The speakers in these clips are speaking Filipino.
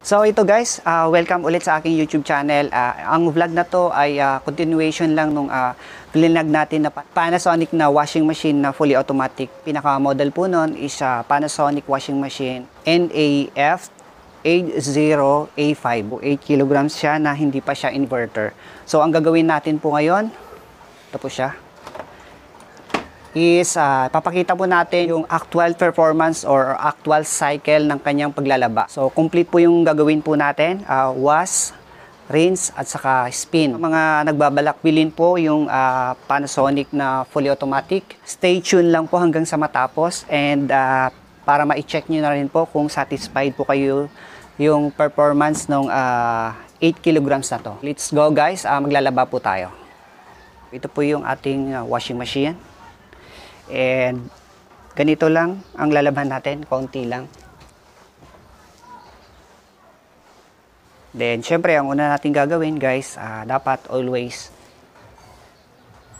So ito guys, uh, welcome ulit sa aking YouTube channel. Uh, ang vlog na to ay uh, continuation lang nung uh, vlog natin na pa- Panasonic na washing machine na fully automatic. Pinaka model po nun is uh, Panasonic washing machine NAF 80A5. 8 kilograms siya na hindi pa siya inverter. So ang gagawin natin po ngayon, ito po siya is uh, papakita po natin yung actual performance or actual cycle ng kanyang paglalaba. So, complete po yung gagawin po natin. Uh, wash, rinse, at saka spin. Mga nagbabalak bilhin po yung uh, Panasonic na fully automatic. Stay tuned lang po hanggang sa matapos and uh, para ma-check nyo na rin po kung satisfied po kayo yung performance ng uh, 8 kilograms na to. Let's go guys, uh, maglalaba po tayo. Ito po yung ating uh, washing machine. And ganito lang ang lalaban natin, konti lang. Then, syempre, ang una natin gagawin, guys, ah, dapat always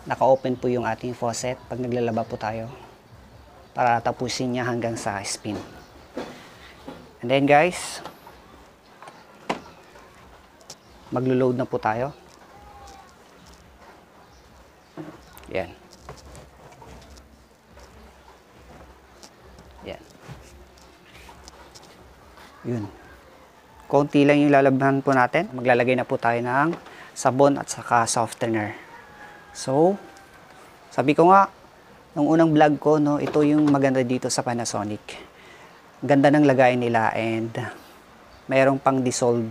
naka-open po yung ating faucet pag naglalaba po tayo para tapusin niya hanggang sa spin. And then, guys, maglo-load na po tayo. Yan. Yun. Konti lang yung lalabhan po natin. Maglalagay na po tayo ng sabon at saka softener. So, sabi ko nga, nung unang vlog ko, no, ito yung maganda dito sa Panasonic. Ganda ng lagay nila and mayroong pang dissolve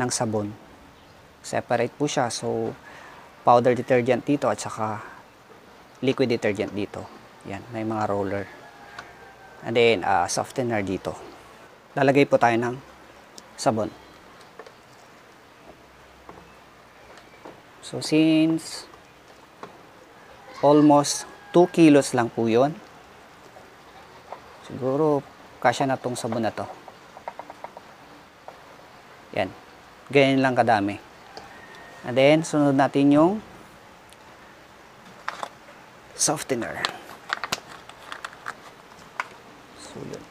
ng sabon. Separate po siya. So, powder detergent dito at saka liquid detergent dito. Yan, may mga roller. And then, uh, softener dito. Lalagay po tayo ng sabon. So, since almost 2 kilos lang po yun, siguro kasya na tong sabon na to. Yan. Ganyan lang kadami. And then, sunod natin yung softener. So, yun.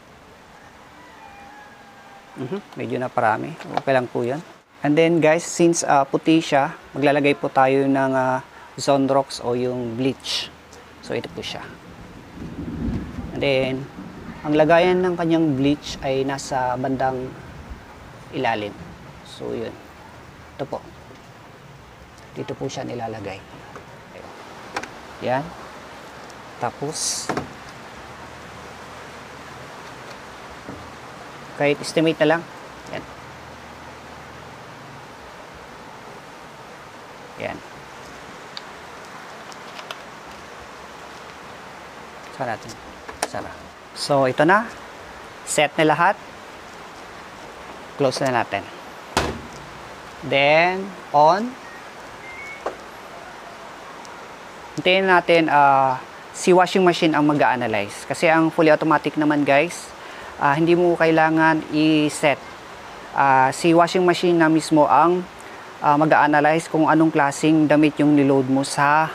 Mhm, medyo na parami. Okay lang po yan. And then guys, since uh, puti siya, maglalagay po tayo ng uh, Zonrox o yung bleach. So ito po siya. And then, ang lagayan ng kanyang bleach ay nasa bandang ilalim. So yun. Ito po. Dito po siya nilalagay. Yan. Tapos, kahit estimate na lang. Yan. Yan. Sara natin. Sara. So, ito na. Set na lahat. Close na natin. Then, on. Hintayin natin uh, si washing machine ang mag-analyze. Kasi ang fully automatic naman guys, uh, hindi mo kailangan i-set. Uh, si washing machine na mismo ang uh, mag-analyze kung anong klaseng damit yung niload mo sa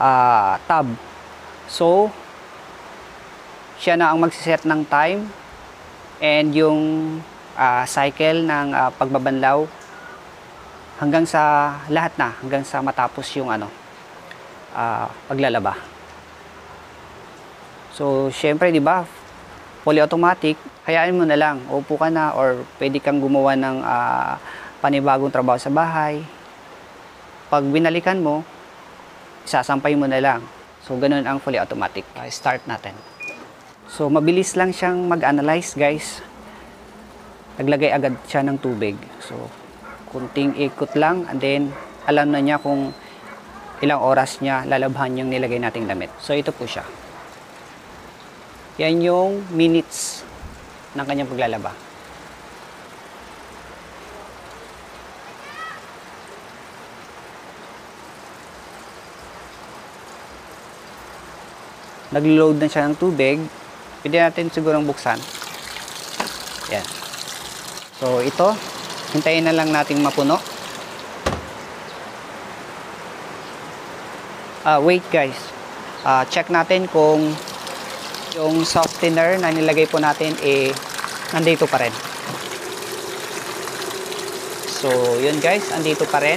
uh, tab. So, siya na ang magsiset ng time and yung uh, cycle ng uh, pagbabanlaw hanggang sa lahat na, hanggang sa matapos yung ano, uh, paglalaba. So, syempre, di ba, fully automatic, hayaan mo na lang, upo ka na or pwede kang gumawa ng uh, panibagong trabaho sa bahay. Pag binalikan mo, isasampay mo na lang. So, ganun ang fully automatic. Uh, start natin. So, mabilis lang siyang mag-analyze, guys. Naglagay agad siya ng tubig. So, kunting ikot lang and then alam na niya kung ilang oras niya lalabhan yung nilagay nating damit. So, ito po siya. Yan yung minutes ng kanyang paglalaba. Nag-load na siya ng tubig. Pwede natin sigurong buksan. Yan. So, ito. Hintayin na lang nating mapuno. Uh, wait guys. Uh, check natin kung yung softener na nilagay po natin eh nandito pa rin. So, yun guys, andito pa rin.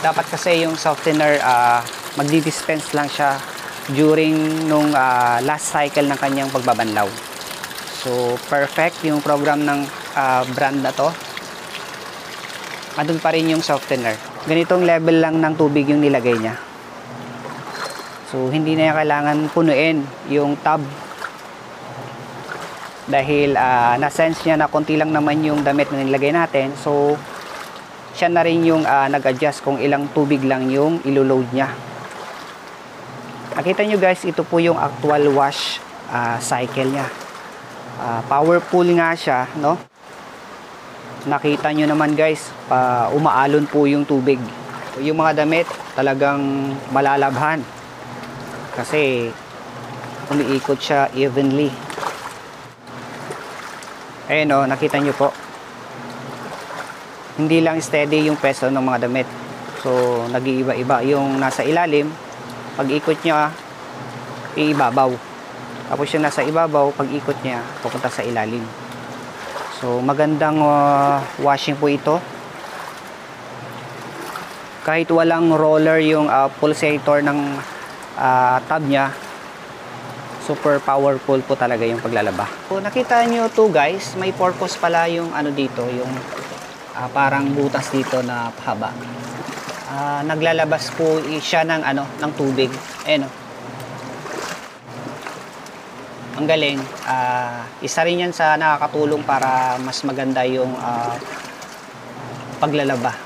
Dapat kasi yung softener, uh, magdi-dispense lang siya during nung uh, last cycle ng kanyang pagbabanlaw. So, perfect yung program ng uh, brand na to. Andun pa rin yung softener. Ganitong level lang ng tubig yung nilagay niya. So, hindi na kailangan punuin yung tub. Dahil uh, na-sense niya na konti lang naman yung damit na nilagay natin. So, siya na rin yung uh, nag-adjust kung ilang tubig lang yung ilo-load niya. Nakita nyo guys, ito po yung actual wash uh, cycle niya. Uh, powerful nga siya, no? Nakita nyo naman guys, pa umaalon po yung tubig. Yung mga damit talagang malalabhan. Kasi umiikot siya evenly. Ayun o, nakita nyo po. Hindi lang steady yung peso ng mga damit. So, nag-iiba-iba. Yung nasa ilalim, pag ikot niya, iibabaw. Tapos yung nasa ibabaw, pag ikot niya, pupunta sa ilalim. So, magandang uh, washing po ito. Kahit walang roller yung uh, pulsator ng uh, tab niya, super powerful po talaga yung paglalaba. So, nakita nyo to guys, may purpose pala yung ano dito, yung uh, parang butas dito na haba. Uh, naglalabas po siya ng ano, ng tubig. Ayan o. Ang galing. Uh, isa rin yan sa nakakatulong para mas maganda yung uh, paglalaba.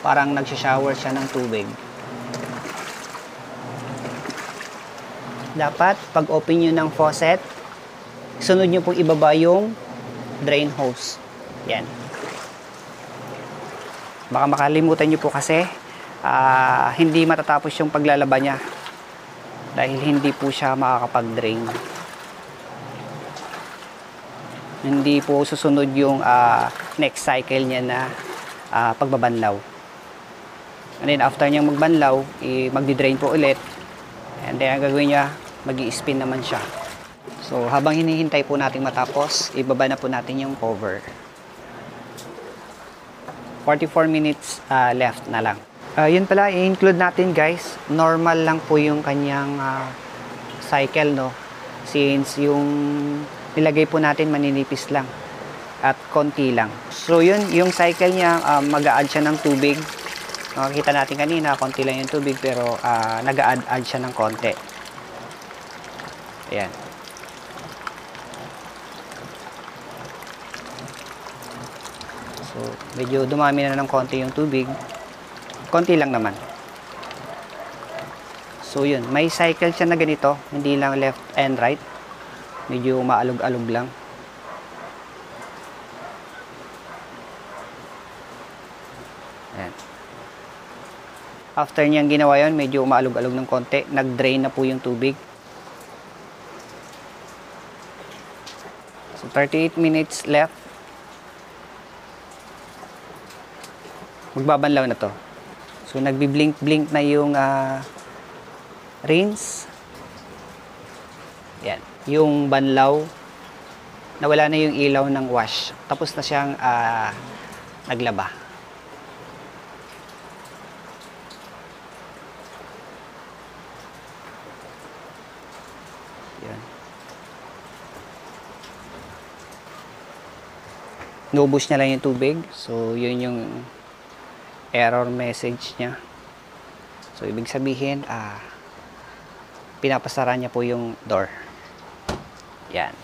Parang nagsha-shower siya ng tubig. dapat pag open nyo ng faucet, sunod nyo pong ibaba yung drain hose. Yan. Baka makalimutan nyo po kasi uh, hindi matatapos yung paglalaba niya dahil hindi po siya makakapag-drain. Hindi po susunod yung uh, next cycle niya na uh, pagbabanlaw. And then after niyang magbanlaw, magdi-drain po ulit And then ang gagawin niya, mag spin naman siya. So habang hinihintay po natin matapos, ibaba na po natin yung cover. 44 minutes uh, left na lang. Uh, yun pala, i-include natin guys, normal lang po yung kanyang uh, cycle, no? Since yung nilagay po natin maninipis lang at konti lang. So yun, yung cycle niya, uh, mag-a-add siya ng tubig Nakakita natin kanina, konti lang yung tubig pero uh, nag-add-add siya ng konti. Ayan. So, medyo dumami na ng konti yung tubig. Konti lang naman. So, yun. May cycle siya na ganito. Hindi lang left and right. Medyo maalog-alog lang. After niyang ginawa yon medyo umaalog-alog ng konti. Nag-drain na po yung tubig. So, 38 minutes left. Magbabanlaw na to. So, nagbi-blink-blink na yung uh, rinse. Yan. Yung banlaw, nawala na yung ilaw ng wash. Tapos na siyang uh, naglaba. Nubos niya lang yung tubig. So, yun yung error message niya. So, ibig sabihin, ah, pinapasara niya po yung door. Yan.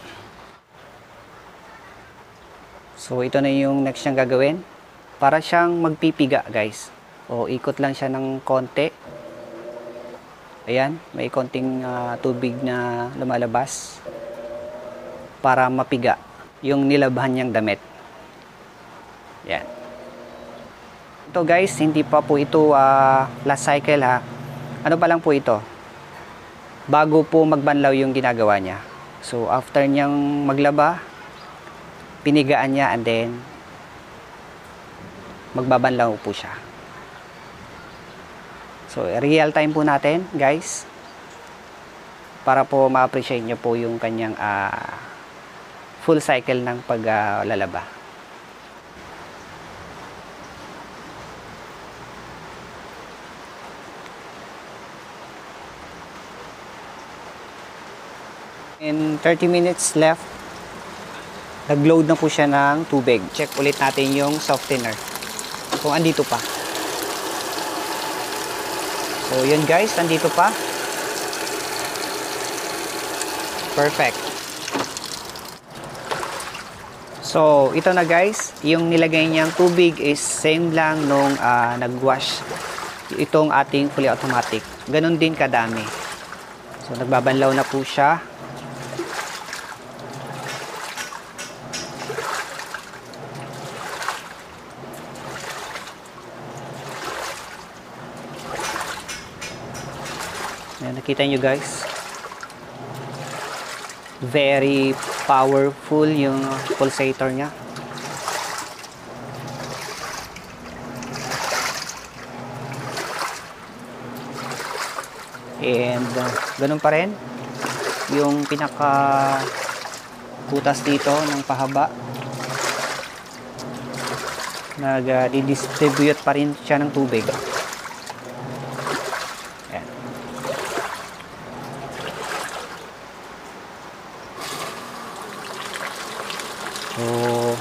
So, ito na yung next niyang gagawin. Para siyang magpipiga, guys. O, ikot lang siya ng konti. Ayan, may konting uh, tubig na lumalabas para mapiga yung nilabhan niyang damit. Yan. Ito guys, hindi pa po ito uh, last cycle ha. Ano pa lang po ito? Bago po magbanlaw yung ginagawa niya. So after niyang maglaba, pinigaan niya and then magbabanlaw po siya. So real time po natin guys. para po ma-appreciate nyo po yung kanyang ah, full cycle ng paglalaba. In 30 minutes left, nag-load na po siya ng tubig. Check ulit natin yung softener. Kung andito pa. So, yun guys, andito pa. Perfect. So, ito na guys, yung nilagay niyang tubig is same lang nung ah, nag-wash itong ating fully automatic. Ganon din kadami. So, nagbabanlaw na po siya. Nakita nyo guys. Very powerful yung pulsator niya. And uh, ganun pa rin. Yung pinaka butas dito ng pahaba. Nag-distribute pa rin siya ng tubig.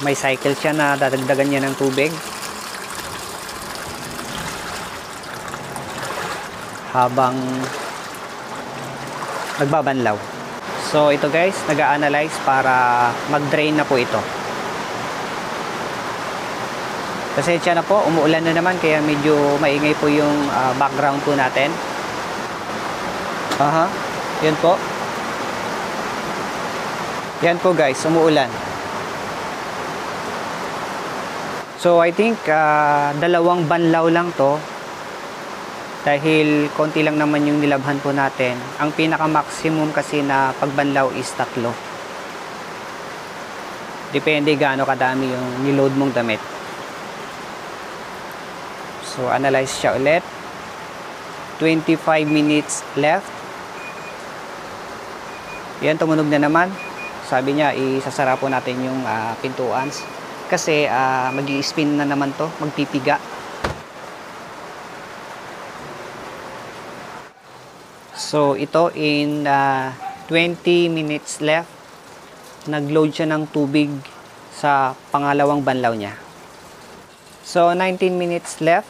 May cycle siya na dadagdagan niya ng tubig. Habang nagbabanlaw. So, ito guys, nag-a-analyze para mag-drain na po ito. Pasensya na po, umuulan na naman kaya medyo maingay po yung ah, background po natin. Aha, yan po. Yan po guys, umuulan. So I think ah, dalawang banlaw lang to dahil konti lang naman yung nilabhan po natin. Ang pinaka-maximum kasi na pagbanlaw is tatlo. Depende gaano kadami yung niload mong damit. So analyze siya ulit. 25 minutes left. Yan, tumunog na naman. Sabi niya, isasara po natin yung ah, pintuan. Kasi ah, mag spin na naman to, magpipiga. So, ito in ah, 20 minutes left, nag-load siya ng tubig sa pangalawang banlaw niya. So, 19 minutes left.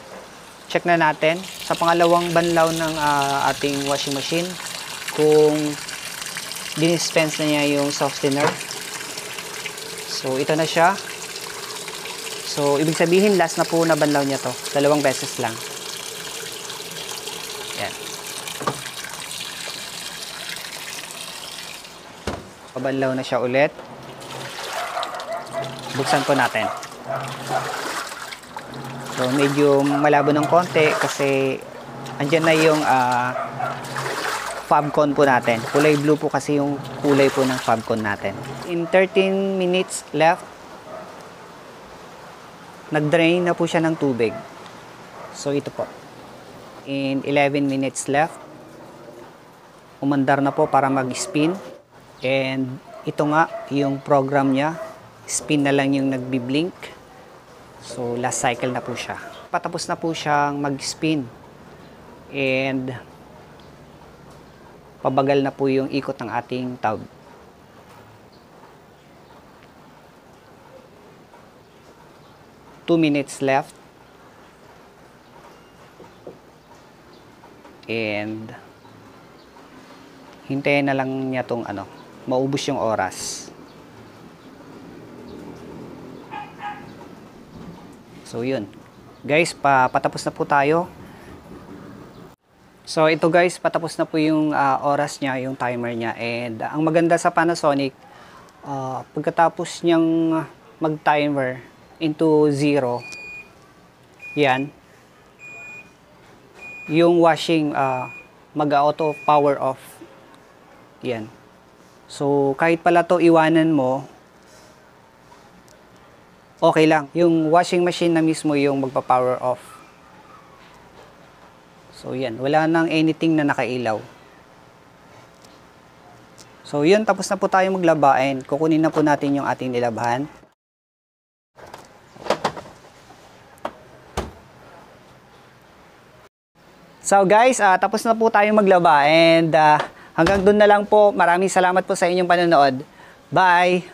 Check na natin sa pangalawang banlaw ng ah, ating washing machine kung dinispense na niya yung softener. So, ito na siya. So, ibig sabihin, last na po na banlaw niya to. Dalawang beses lang. Yan. Pabanlaw na siya ulit. Buksan po natin. So, medyo malabo ng konti kasi andyan na yung ah, Fabcon po natin. Kulay blue po kasi yung kulay po ng Fabcon natin. In 13 minutes left, nag-drain na po siya ng tubig. So, ito po. In 11 minutes left, umandar na po para mag-spin. And ito nga, yung program niya, spin na lang yung nagbi-blink. So, last cycle na po siya. Patapos na po siyang mag-spin. And pabagal na po yung ikot ng ating tub. Two minutes left. And hintayin na lang niya tong ano, maubos yung oras. So yun. Guys, pa patapos na po tayo. So ito guys, patapos na po yung ah, oras niya, yung timer niya. And ah, ang maganda sa Panasonic, ah, pagkatapos niyang mag-timer into zero, yan, yung washing ah, mag-auto power off. Yan. So kahit pala to iwanan mo, okay lang. Yung washing machine na mismo yung magpa-power off. So yan, wala nang anything na nakailaw. So yun, tapos na po tayo maglaba and kukunin na po natin yung ating nilabahan. So guys, ah, tapos na po tayo maglaba and ah, hanggang doon na lang po. Maraming salamat po sa inyong panonood. Bye!